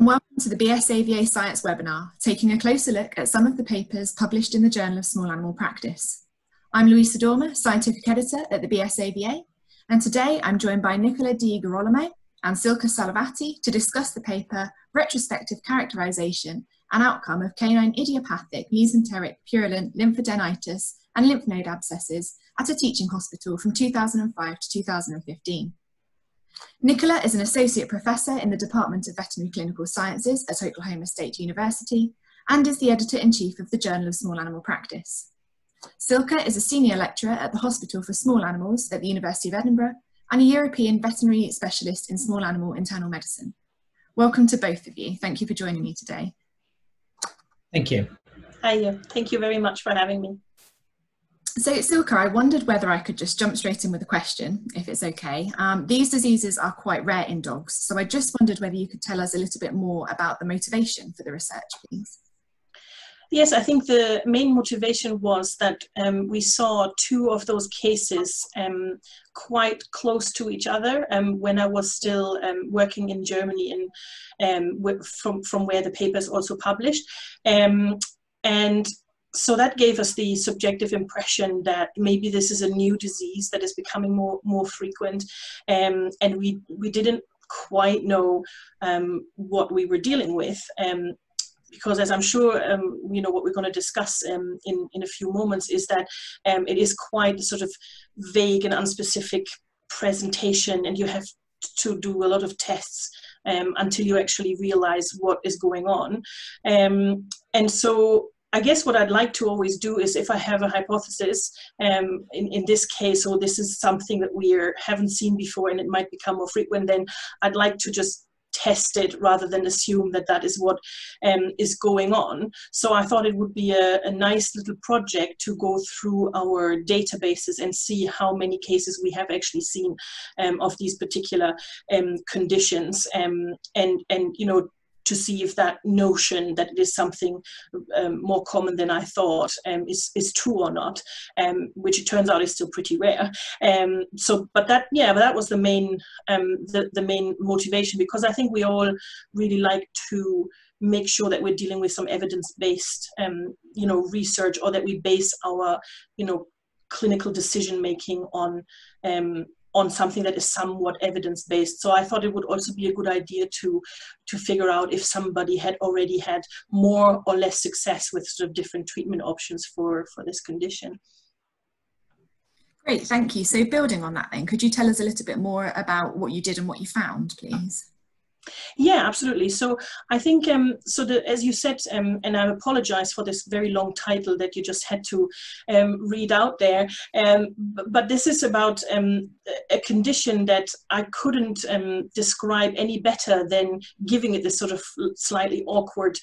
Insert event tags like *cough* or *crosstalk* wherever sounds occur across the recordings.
Welcome to the BSAVA Science webinar, taking a closer look at some of the papers published in the Journal of Small Animal Practice. I'm Luisa Dormer, Scientific Editor at the BSAVA, and today I'm joined by Nicola Di Girolamo and Silke Salavati to discuss the paper Retrospective Characterization and Outcome of Canine Idiopathic Mesenteric Purulent Lymphadenitis and Lymph node abscesses at a teaching hospital from 2005 to 2015. Nicola is an Associate Professor in the Department of Veterinary Clinical Sciences at Oklahoma State University and is the Editor-in-Chief of the Journal of Small Animal Practice. Silke is a Senior Lecturer at the Hospital for Small Animals at the University of Edinburgh and a European Veterinary Specialist in Small Animal Internal Medicine. Welcome to both of you. Thank you for joining me today. Thank you. Hi, thank you very much for having me. So, Silke, I wondered whether I could just jump straight in with a question, if it's okay. Um, these diseases are quite rare in dogs, so I just wondered whether you could tell us a little bit more about the motivation for the research, please. Yes, I think the main motivation was that um, we saw two of those cases um, quite close to each other um, when I was still um, working in Germany and um, from, from where the paper is also published. Um, and so that gave us the subjective impression that maybe this is a new disease that is becoming more more frequent, um, and we we didn't quite know um, what we were dealing with. Um, because as I'm sure um, you know what we're going to discuss um, in in a few moments is that um, it is quite sort of vague and unspecific presentation, and you have to do a lot of tests until you actually realize what is going on. And so I guess what I'd like to always do is if I have a hypothesis, um, in, in this case, or this is something that we are, haven't seen before and it might become more frequent, then I'd like to just test it rather than assume that that is what um, is going on. So I thought it would be a, a, nice little project to go through our databases and see how many cases we have actually seen um, of these particular um, conditions um, and, and, you know, to see if that notion that it is something um, more common than I thought um, is, is true or not, um, which it turns out is still pretty rare. Um, so, but that, yeah, but that was the main, um, the, the main motivation because I think we all really like to make sure that we're dealing with some evidence-based, you know, research or that we base our, you know, clinical decision making on um, on something that is somewhat evidence based. So I thought it would also be a good idea to to figure out if somebody had already had more or less success with sort of different treatment options for for this condition. Great, thank you. So building on that then, could you tell us a little bit more about what you did and what you found, please? Yeah, absolutely. So I think, um, so the, as you said, um, and I apologize for this very long title that you just had to um, read out there, um, but this is about um, a condition that I couldn't um, describe any better than giving it this sort of slightly awkward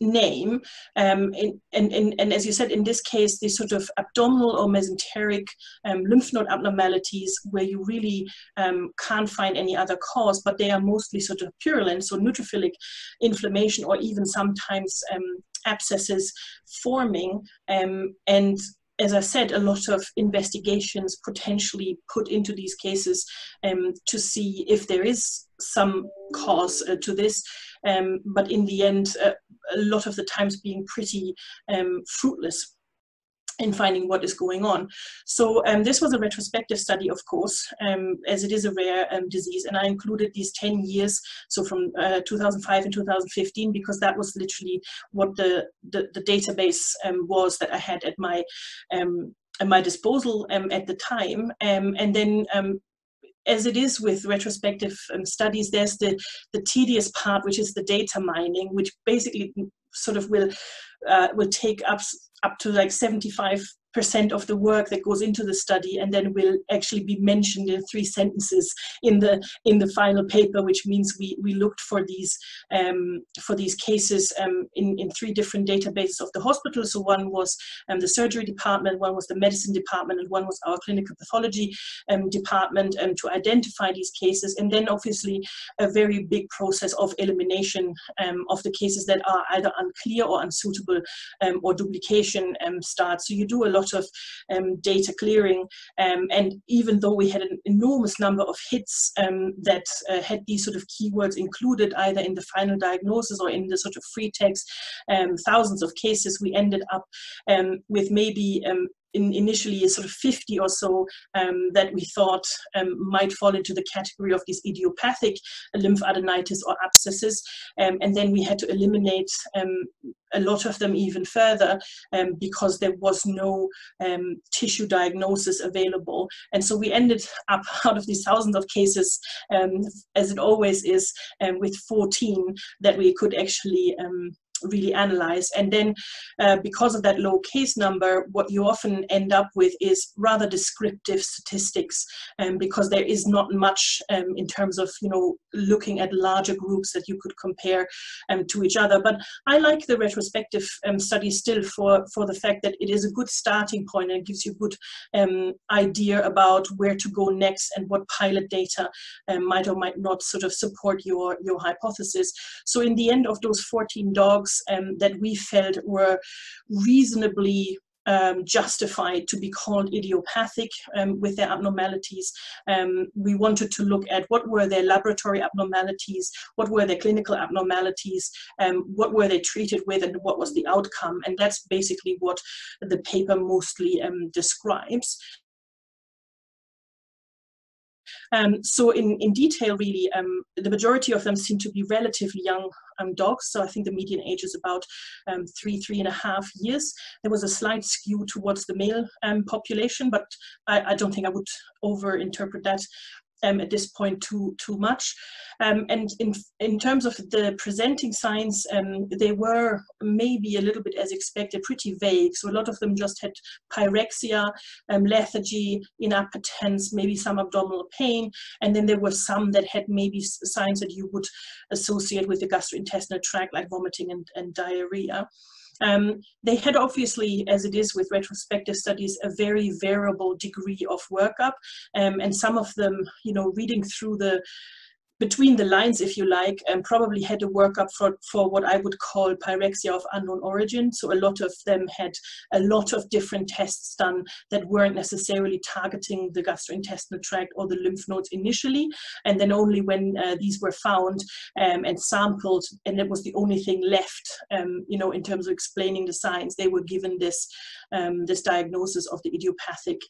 name. Um, and, and, and, as you said, in this case, these sort of abdominal or mesenteric um, lymph node abnormalities where you really um, can't find any other cause, but they are mostly sort of purulent, so neutrophilic inflammation or even sometimes um, abscesses forming. Um, and as I said, a lot of investigations potentially put into these cases um, to see if there is some cause uh, to this. Um, but in the end, uh, a lot of the times being pretty um, fruitless in finding what is going on. So um, this was a retrospective study, of course, um, as it is a rare um, disease, and I included these 10 years, so from uh, 2005 and 2015, because that was literally what the, the, the database um, was that I had at my um, at my disposal um, at the time. and then as it is with retrospective um, studies, there's the, the tedious part, which is the data mining, which basically sort of will uh, will take up up to like 75 percent of the work that goes into the study and then will actually be mentioned in three sentences in the in the final paper which means we we looked for these um, for these cases um, in in three different databases of the hospital. So one was um, the surgery department one was the medicine department and one was our clinical pathology um, department um, to identify these cases. And then obviously a very big process of elimination um, of the cases that are either unclear or unsuitable or duplication starts. So you do a lot lot of um, data clearing. Um, and even though we had an enormous number of hits um, that uh, had these sort of keywords included either in the final diagnosis or in the sort of free text, um, thousands of cases, we ended up um, with maybe in initially a sort of 50 or so um, that we thought um, might fall into the category of these idiopathic lymphadenitis or abscesses. Um, and then we had to eliminate um, a lot of them even further um, because there was no um, tissue diagnosis available. And so we ended up *laughs* out of these thousands of cases, as it always is, with 14 that we could actually really analyze. And then uh, because of that low case number, what you often end up with is rather descriptive statistics um, because there is not much um, in terms of, you know, looking at larger groups that you could compare um, to each other. But I like the retrospective um, study still for, for the fact that it is a good starting point and gives you a good um, idea about where to go next and what pilot data um, might or might not sort of support your, your hypothesis. So in the end of those 14 dogs, um, that we felt were reasonably um, justified to be called idiopathic um, with their abnormalities. Um, we wanted to look at what were their laboratory abnormalities, what were their clinical abnormalities, um, what were they treated with, and what was the outcome. And that's basically what the paper mostly um, describes. Um, so in, in detail, really, um, the majority of them seem to be relatively young um, dogs. So I think the median age is about um, three, three and a half years. There was a slight skew towards the male um, population, but I, I, don't think I would over interpret that um, at this point too too much. Um, and in in terms of the presenting signs, um, they were maybe a little bit as expected, pretty vague. So a lot of them just had pyrexia, um, lethargy, inappetence, maybe some abdominal pain, and then there were some that had maybe signs that you would associate with the gastrointestinal tract, like vomiting and, and diarrhea. Um, they had obviously, as it is with retrospective studies, a very variable degree of workup, um, and some of them, you know, reading through the between the lines, if you like, and probably had a workup for, for what I would call pyrexia of unknown origin. So a lot of them had a lot of different tests done that weren't necessarily targeting the gastrointestinal tract or the lymph nodes initially. And then only when uh, these were found um, and sampled, and it was the only thing left, um, you know, in terms of explaining the signs, they were given this, um, this diagnosis of the idiopathic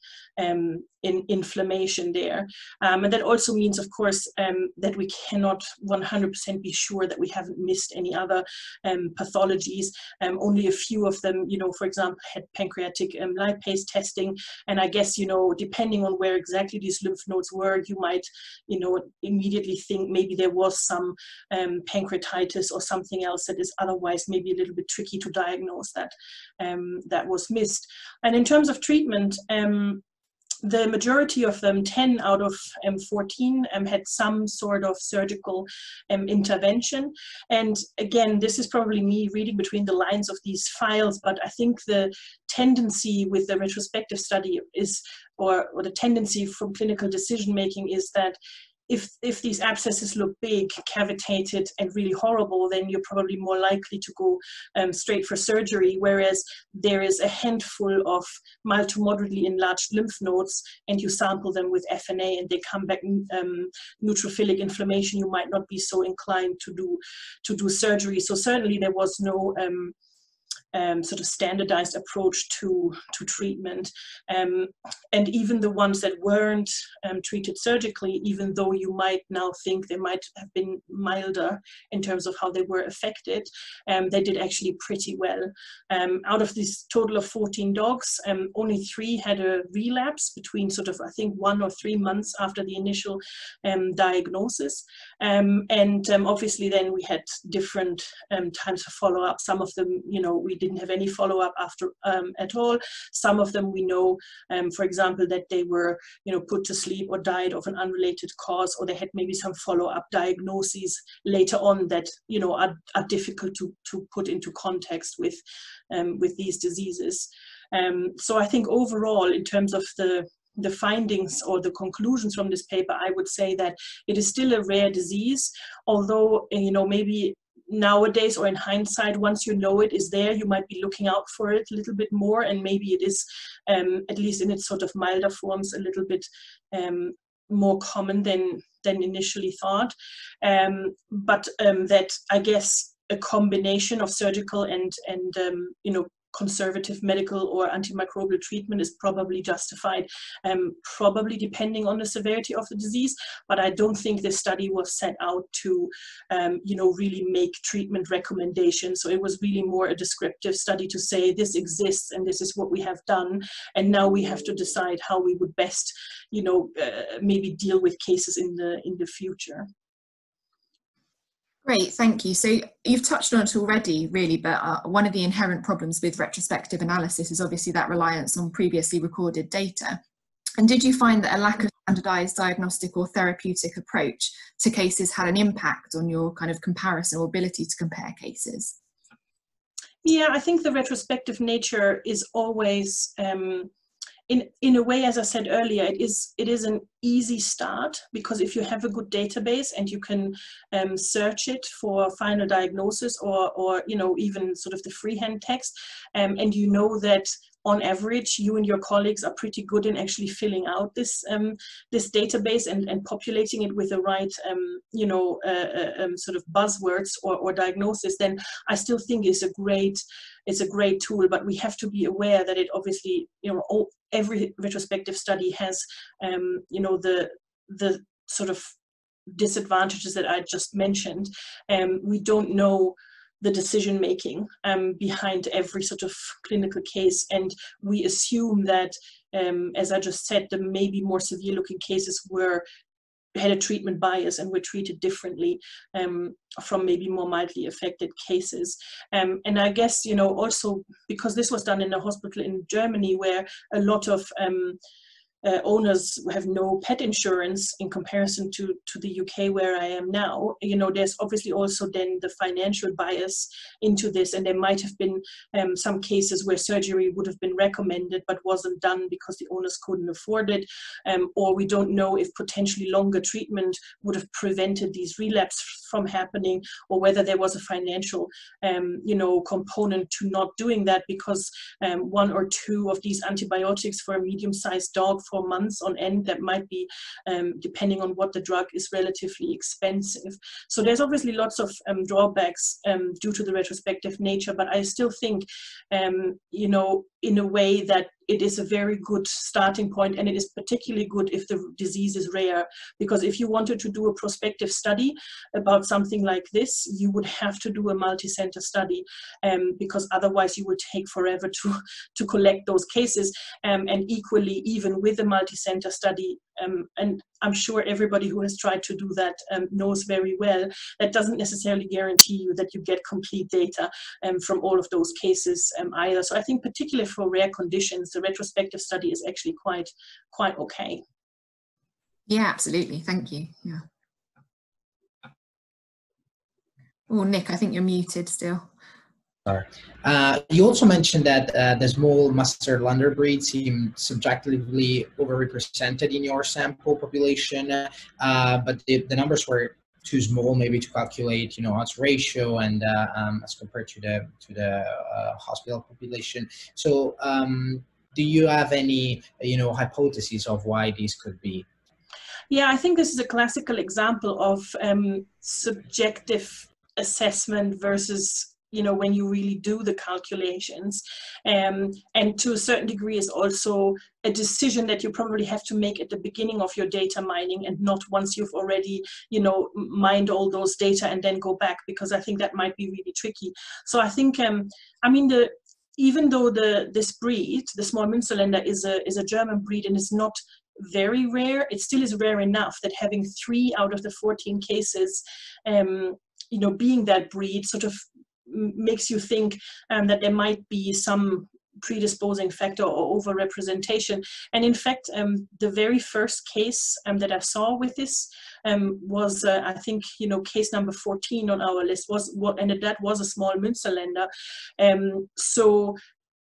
um, in inflammation there. Um, and that also means, of course, that we cannot 100% be sure that we haven't missed any other um, pathologies. Um, only a few of them, you know, for example, had pancreatic um, lipase testing. And I guess, you know, depending on where exactly these lymph nodes were, you might, you know, immediately think maybe there was some um, pancreatitis or something else that is otherwise maybe a little bit tricky to diagnose that um, that was missed. And in terms of treatment, um, the majority of them, 10 out of um, 14, um, had some sort of surgical um, intervention. And again, this is probably me reading between the lines of these files, but I think the tendency with the retrospective study is, or, or the tendency from clinical decision making is that if if these abscesses look big, cavitated, and really horrible, then you're probably more likely to go um, straight for surgery. Whereas there is a handful of mild to moderately enlarged lymph nodes, and you sample them with FNA, and they come back um, neutrophilic inflammation. You might not be so inclined to do to do surgery. So certainly there was no um, um, sort of standardized approach to, to treatment. Um, and even the ones that weren't um, treated surgically, even though you might now think they might have been milder in terms of how they were affected, um, they did actually pretty well. Um, out of this total of 14 dogs, um, only three had a relapse between sort of, I think, one or three months after the initial diagnosis. and obviously then we had different times for follow-up. Some of them, you know, we didn't have any follow-up after um, at all. Some of them we know, um, for example, that they were you know put to sleep or died of an unrelated cause, or they had maybe some follow-up diagnoses later on that you know are, are difficult to, to put into context with um, with these diseases. Um, so I think overall, in terms of the the findings or the conclusions from this paper, I would say that it is still a rare disease, although you know maybe nowadays or in hindsight once you know it is there you might be looking out for it a little bit more and maybe it is um, at least in its sort of milder forms a little bit um, more common than than initially thought. Um, but um, that i guess a combination of surgical and and um, you know conservative medical or antimicrobial treatment is probably justified, um, probably depending on the severity of the disease. But I don't think this study was set out to, um, you know, really make treatment recommendations. So it was really more a descriptive study to say this exists and this is what we have done, and now we have to decide how we would best, you know, uh, maybe deal with cases in the in the future. Great, thank you. So you've touched on it already, really, but uh, one of the inherent problems with retrospective analysis is obviously that reliance on previously recorded data. And did you find that a lack of standardized diagnostic or therapeutic approach to cases had an impact on your kind of comparison or ability to compare cases? Yeah, I think the retrospective nature is always um, in in a way as i said earlier it is it is an easy start because if you have a good database and you can um, search it for final diagnosis or or you know even sort of the freehand text um, and you know that on average you and your colleagues are pretty good in actually filling out this um, this database and, and populating it with the right um, you know uh, uh, um, sort of buzzwords or, or diagnosis then i still think it's a great it's a great tool. But we have to be aware that it obviously you know every retrospective study has um, you know the the sort of disadvantages that I just mentioned. Um, we don't know the decision making um, behind every sort of clinical case, and we assume that, um, as I just said, the maybe more severe looking cases were had a treatment bias and were treated differently um, from maybe more mildly affected cases. Um, and I guess, you know, also because this was done in a hospital in Germany where a lot of um, uh, owners have no pet insurance in comparison to to the UK where I am now. You know, there's obviously also then the financial bias into this, and there might have been um, some cases where surgery would have been recommended but wasn't done because the owners couldn't afford it, um, or we don't know if potentially longer treatment would have prevented these relapse from happening, or whether there was a financial, um, you know, component to not doing that because um, one or two of these antibiotics for a medium-sized dog for months on end that might be um, depending on what the drug is relatively expensive. So there's obviously lots of um, drawbacks um, due to the retrospective nature but i still think um, you know in a way that it is a very good starting point and it is particularly good if the disease is rare. Because if you wanted to do a prospective study about something like this you would have to do a multi-center study um, because otherwise you would take forever to to collect those cases. Um, and equally even with a multi-center study um, and I'm sure everybody who has tried to do that um, knows very well that doesn't necessarily guarantee you that you get complete data um, from all of those cases um, either. So I think particularly for rare conditions, the retrospective study is actually quite quite okay. Yeah, absolutely. Thank you. Yeah. Oh, Nick, I think you're muted still. Sorry. Uh, you also mentioned that uh, the small Münsterländer breed seem subjectively overrepresented in your sample population, uh, but the, the, numbers were too small maybe to calculate, you know, odds ratio and uh, um, as compared to the to the uh, hospital population. So, um, do you have any, you know, hypotheses of why these could be? Yeah, I think this is a classical example of um, subjective assessment versus you know when you really do the calculations um, and to a certain degree is also a decision that you probably have to make at the beginning of your data mining and not once you've already you know mined all those data and then go back because i think that might be really tricky. So i think um, i mean the even though the this breed the small münsterländer is a is a german breed and is not very rare it still is rare enough that having three out of the 14 cases um, you know being that breed sort of makes you think um, that there might be some predisposing factor or overrepresentation. And in fact, um, the very first case um, that I saw with this um, was, uh, I think, you know, case number 14 on our list was what, and that was a small Münsterländer. Um, so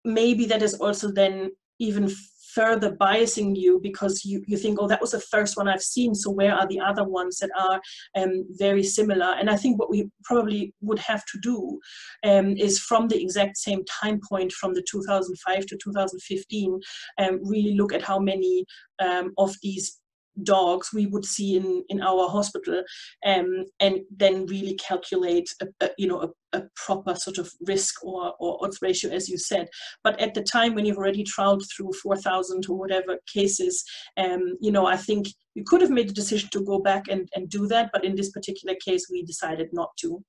maybe that is also then even further biasing you because you, you think, oh, that was the first one I've seen, so where are the other ones that are um, very similar? And I think what we probably would have to do um, is from the exact same time point from the 2005 to 2015, um, really look at how many um, of these dogs we would see in, in our hospital um, and then really calculate a, a you know a, a, proper sort of risk or, or odds ratio as you said. But at the time when you've already trialed through 4000 or whatever cases um, you know i think you could have made the decision to go back and, and do that but in this particular case we decided not to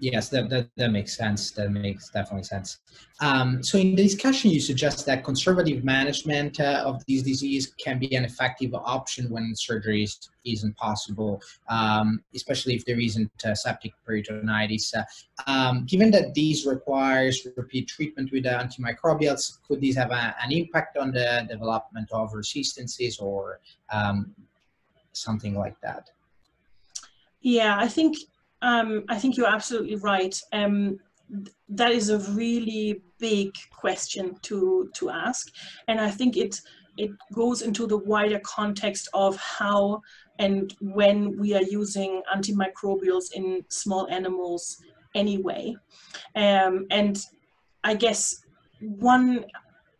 Yes, that, that, that makes sense. That makes definitely sense. Um, so in the discussion, you suggest that conservative management uh, of this disease can be an effective option when surgery is, isn't possible, um, especially if there isn't uh, septic peritonitis. Uh, um, given that these requires repeat treatment with antimicrobials, could these have a, an impact on the development of resistances or um, something like that? Yeah, I think um, I think you're absolutely right. Um, that is a really big question to to ask, and I think it it goes into the wider context of how and when we are using antimicrobials in small animals anyway. Um, and I guess one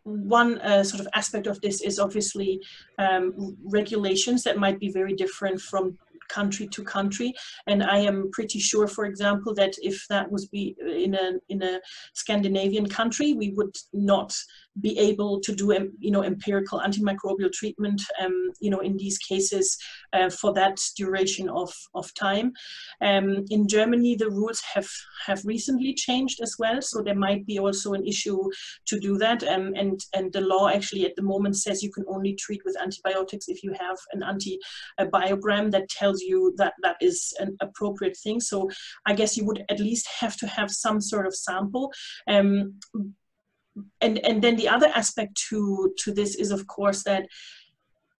one uh, sort of aspect of this is obviously um, regulations that might be very different from country to country. And I am pretty sure, for example, that if that was be in a in a Scandinavian country, we would not be able to do you know empirical antimicrobial treatment um, you know in these cases uh, for that duration of, of time. Um, in Germany the rules have have recently changed as well so there might be also an issue to do that um, and and the law actually at the moment says you can only treat with antibiotics if you have an antibiogram that tells you that that is an appropriate thing so I guess you would at least have to have some sort of sample um, and and then the other aspect to to this is of course that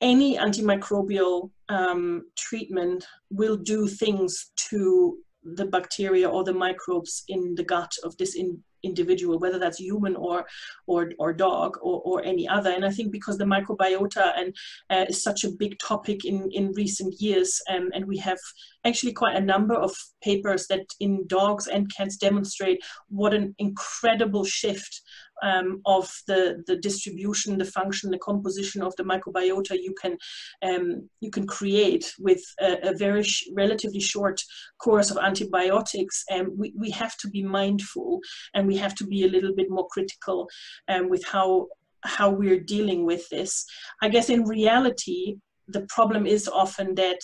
any antimicrobial um, treatment will do things to the bacteria or the microbes in the gut of this in, individual, whether that's human or or, or dog or, or any other. And I think because the microbiota and uh, is such a big topic in, in recent years, um, and we have actually quite a number of papers that in dogs and cats demonstrate what an incredible shift um, of the, the distribution, the function, the composition of the microbiota you can um, you can create with a, a very sh relatively short course of antibiotics. And um, we, we have to be mindful and we have to be a little bit more critical um, with how how we're dealing with this. I guess in reality, the problem is often that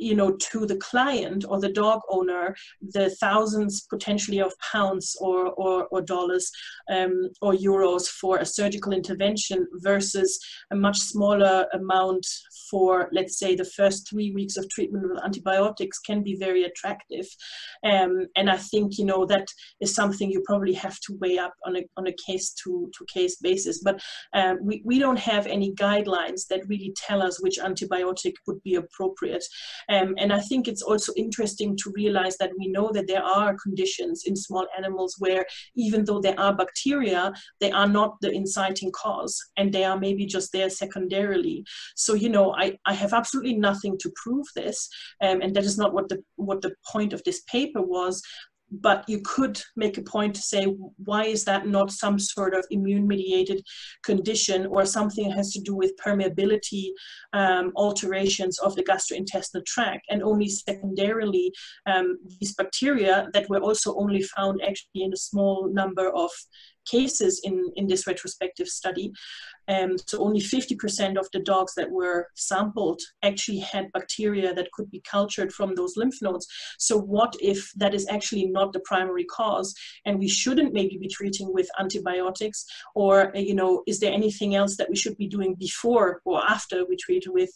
you know to the client or the dog owner the thousands potentially of pounds or or, or dollars um, or euros for a surgical intervention versus a much smaller amount for let's say the first three weeks of treatment with antibiotics can be very attractive. Um, and i think you know that is something you probably have to weigh up on a, on a case to, to case basis. But um, we, we don't have any guidelines that really tell us which antibiotic would be appropriate um, and I think it's also interesting to realize that we know that there are conditions in small animals where even though there are bacteria, they are not the inciting cause and they are maybe just there secondarily. So, you know, I, I have absolutely nothing to prove this. Um, and that is not what the, what the point of this paper was but you could make a point to say, why is that not some sort of immune mediated condition or something that has to do with permeability um, alterations of the gastrointestinal tract? And only secondarily um, these bacteria that were also only found actually in a small number of cases in, in this retrospective study. Um, so only 50% of the dogs that were sampled actually had bacteria that could be cultured from those lymph nodes. So what if that is actually not the primary cause and we shouldn't maybe be treating with antibiotics or, you know, is there anything else that we should be doing before or after we treat with,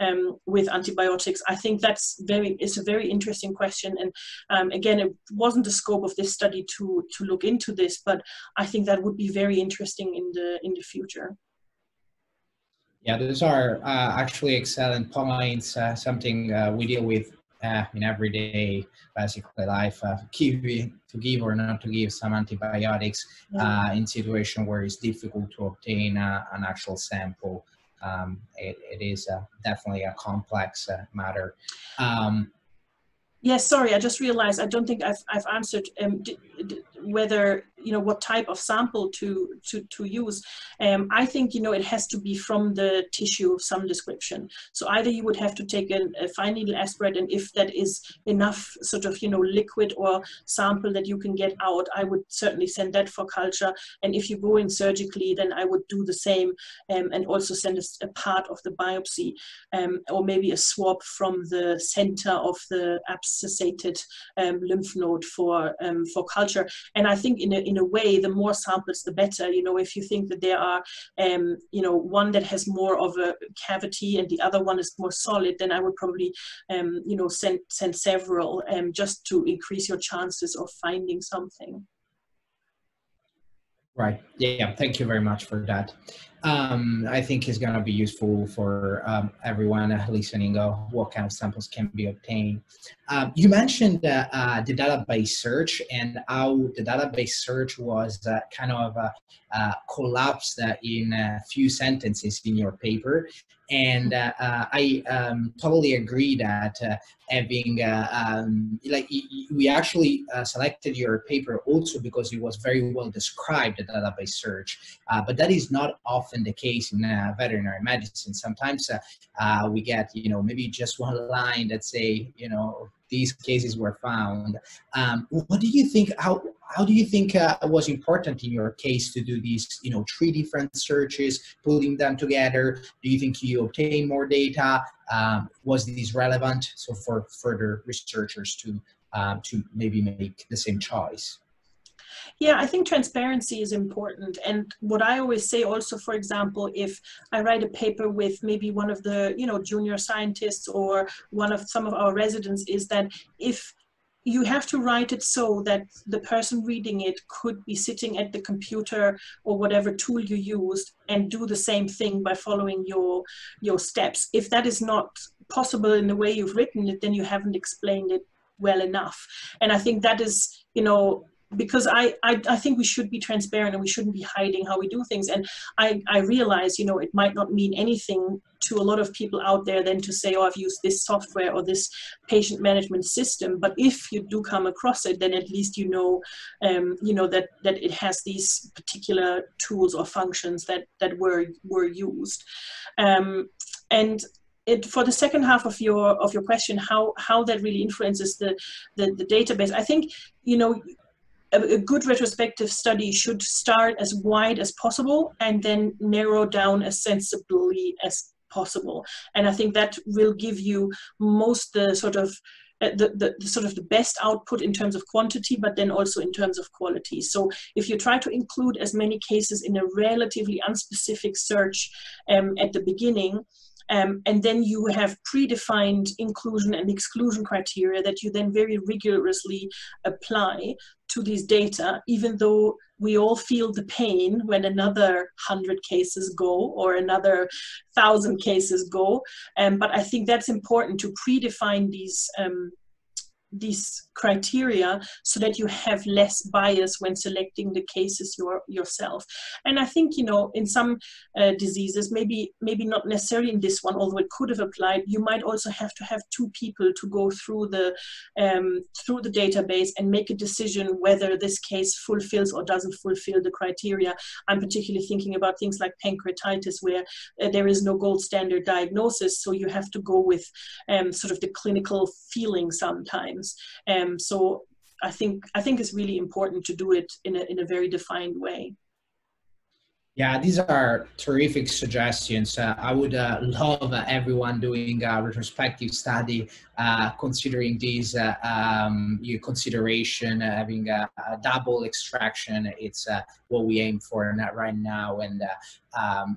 um, with antibiotics? I think that's very, it's a very interesting question. And um, again, it wasn't the scope of this study to, to look into this, but I think that would be very interesting in the, in the future. Yeah, those are uh, actually excellent points, uh, something uh, we deal with uh, in everyday basically life uh, give, to give or not to give some antibiotics uh, in situation where it's difficult to obtain uh, an actual sample. Um, it, it is uh, definitely a complex uh, matter. Um, Yes, sorry, I just realized I don't think I've, I've answered um, whether, you know, what type of sample to, to, to use. Um, I think, you know, it has to be from the tissue of some description. So either you would have to take an, a fine needle aspirate and if that is enough sort of, you know, liquid or sample that you can get out, I would certainly send that for culture. And if you go in surgically, then I would do the same um, and also send a, a, part of the biopsy um, or maybe a swab from the center of the abscessated um, lymph node for um, for culture. And I think in a, in a way, the more samples, the better. You know, if you think that there are, um, you know, one that has more of a cavity and the other one is more solid, then I would probably, um, you know, send send several um, just to increase your chances of finding something. Right. Yeah. Thank you very much for that. Um, I think it's going to be useful for um, everyone listening of what kind of samples can be obtained. Um, you mentioned uh, uh, the database search and how the database search was uh, kind of uh, uh, collapsed in a few sentences in your paper. And uh, I um, totally agree that having, um, like, we actually selected your paper also because it was very well described, the database search. but that is not often the case in uh, veterinary medicine. Sometimes uh, uh, we get, you know, maybe just one line that say, you know, these cases were found. Um, what do you think? How how do you think uh, was important in your case to do these, you know, three different searches, putting them together? Do you think you obtain more data? Um, was this relevant? So for further researchers to um, to maybe make the same choice. Yeah, I think transparency is important. And what I always say also, for example, if I write a paper with maybe one of the, you know, junior scientists or one of some of our residents is that if you have to write it so that the person reading it could be sitting at the computer or whatever tool you used and do the same thing by following your your steps. If that is not possible in the way you've written it then you haven't explained it well enough. And i think that is you know because I, I, I think we should be transparent and we shouldn't be hiding how we do things. And I, I realize, you know, it might not mean anything to a lot of people out there than to say, oh, I've used this software or this patient management system. But if you do come across it, then at least you know, um, you know that that it has these particular tools or functions that that were were used. Um, and it, for the second half of your of your question, how how that really influences the, the the database, I think you know a, a, good retrospective study should start as wide as possible and then narrow down as sensibly as possible. And I think that will give you most the sort of uh, the, the, the, sort of the best output in terms of quantity, but then also in terms of quality. So if you try to include as many cases in a relatively unspecific search um, at the beginning, um, and then you have predefined inclusion and exclusion criteria that you then very rigorously apply to these data, even though we all feel the pain when another 100 cases go or another 1,000 cases go. Um, but I think that's important to predefine these um, these criteria so that you have less bias when selecting the cases your, yourself and i think you know in some uh, diseases maybe maybe not necessarily in this one although it could have applied you might also have to have two people to go through the um, through the database and make a decision whether this case fulfills or doesn't fulfill the criteria i'm particularly thinking about things like pancreatitis where uh, there is no gold standard diagnosis so you have to go with um, sort of the clinical feeling sometimes times. Um, so I think I think it's really important to do it in a in a very defined way. Yeah, these are terrific suggestions. Uh, I would uh, love uh, everyone doing a retrospective study uh, considering these uh, um, consideration, uh, having a, a, double extraction. It's what we aim for right now, and um,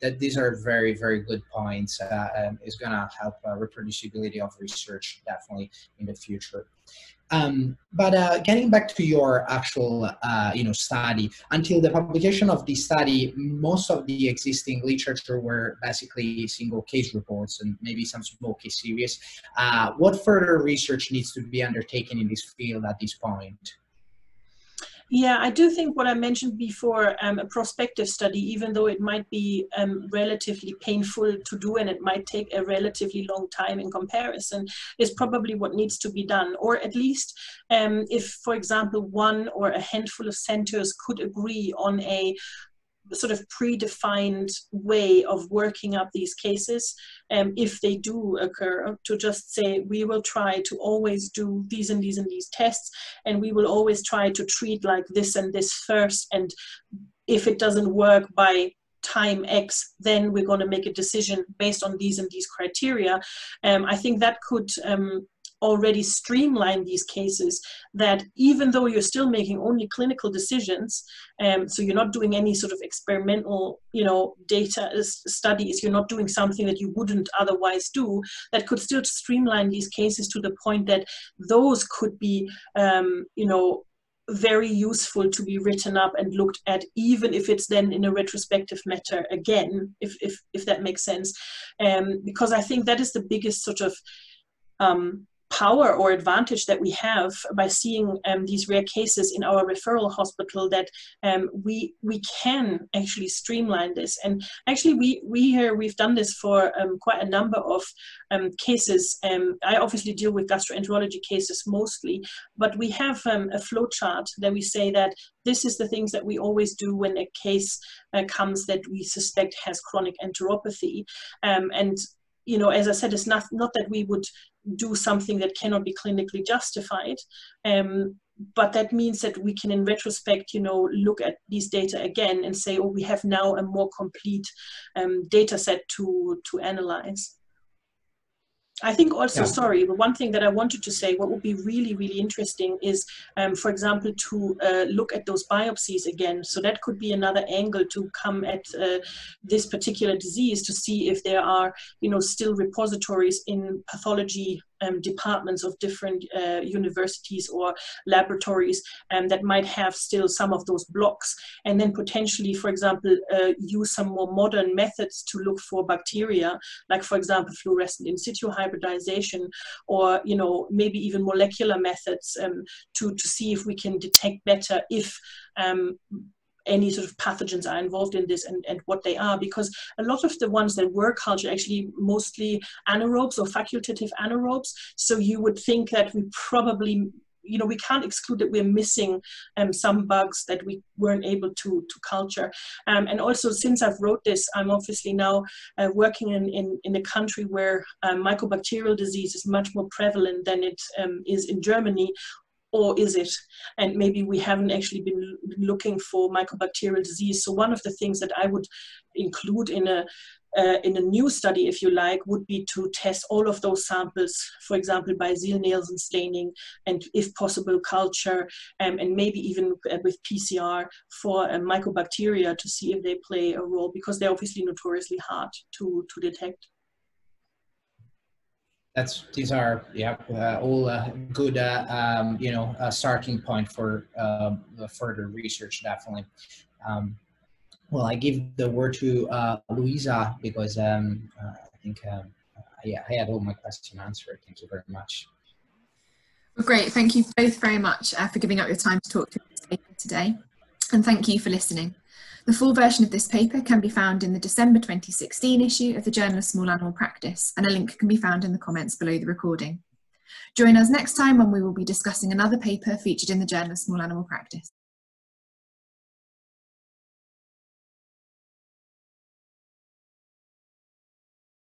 that these are very very good points. Um, it's going to help reproducibility of research definitely in the future. Um, but uh, getting back to your actual, uh, you know, study, until the publication of this study, most of the existing literature were basically single case reports and maybe some small case series. Uh, what further research needs to be undertaken in this field at this point? Yeah, I do think what I mentioned before, um, a prospective study, even though it might be um, relatively painful to do and it might take a relatively long time in comparison, is probably what needs to be done. Or at least um, if, for example, one or a handful of centers could agree on a sort of predefined way of working up these cases um, if they do occur to just say we will try to always do these and these and these tests and we will always try to treat like this and this first and if it doesn't work by time X, then we're going to make a decision based on these and these criteria. Um, I think that could um, already streamline these cases that even though you're still making only clinical decisions um, so you're not doing any sort of experimental you know data studies you're not doing something that you wouldn't otherwise do that could still streamline these cases to the point that those could be um, you know very useful to be written up and looked at even if it's then in a retrospective matter again if if, if that makes sense. Um, because i think that is the biggest sort of um, power or advantage that we have by seeing um, these rare cases in our referral hospital that um, we we can actually streamline this. And actually we we here we've done this for um, quite a number of um, cases. Um, I obviously deal with gastroenterology cases mostly but we have um, a flow chart that we say that this is the things that we always do when a case uh, comes that we suspect has chronic enteropathy. And you know, as I said, it's not, not that we would do something that cannot be clinically justified. Um, but that means that we can in retrospect you know look at these data again and say oh we have now a more complete um, data set to to analyze I think also, yeah. sorry, but one thing that I wanted to say, what would be really, really interesting is, um, for example, to uh, look at those biopsies again. So that could be another angle to come at uh, this particular disease to see if there are, you know, still repositories in pathology um, departments of different uh, universities or laboratories um, that might have still some of those blocks. And then potentially for example uh, use some more modern methods to look for bacteria like for example fluorescent in situ hybridization or you know maybe even molecular methods um, to, to see if we can detect better if um, any sort of pathogens are involved in this and, and what they are because a lot of the ones that were cultured actually mostly anaerobes or facultative anaerobes so you would think that we probably you know, we can't exclude that we're missing um, some bugs that we weren't able to, to culture. Um, and also, since I've wrote this, I'm obviously now uh, working in, in, in a country where um, mycobacterial disease is much more prevalent than it um, is in Germany, or is it? And maybe we haven't actually been looking for mycobacterial disease. So one of the things that I would include in a uh, in a new study, if you like, would be to test all of those samples, for example, by Ziehl-Neelsen staining, and if possible, culture, um, and maybe even uh, with PCR for uh, mycobacteria to see if they play a role, because they're obviously notoriously hard to, to detect that's these are yeah uh, all uh, good uh, um, you know starting point for um, further research definitely. Um, well, I give the word to uh, Luisa because um, uh, I think um, yeah, I had all my questions answered. Thank you very much. Great. Thank you both very much uh, for giving up your time to talk to us today, and thank you for listening. The full version of this paper can be found in the December 2016 issue of the Journal of Small Animal Practice, and a link can be found in the comments below the recording. Join us next time when we will be discussing another paper featured in the Journal of Small Animal Practice.